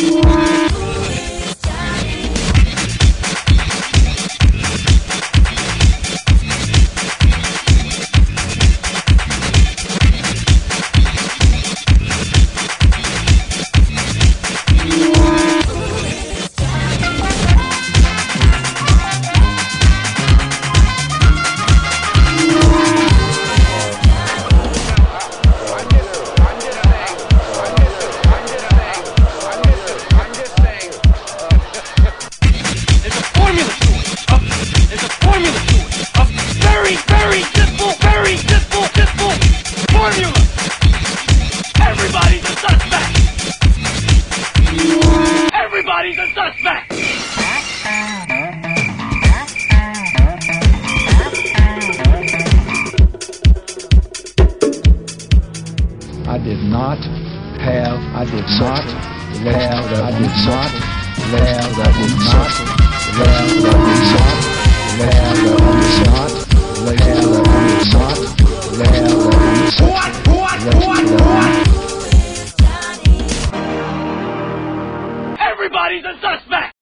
you. Formula to it. Uh, there's a formula to it. A very, very simple, very simple, simple formula. Everybody's a suspect. Everybody's a suspect. I did not have, I did not have, I did not have, I did not Everybody's a suspect!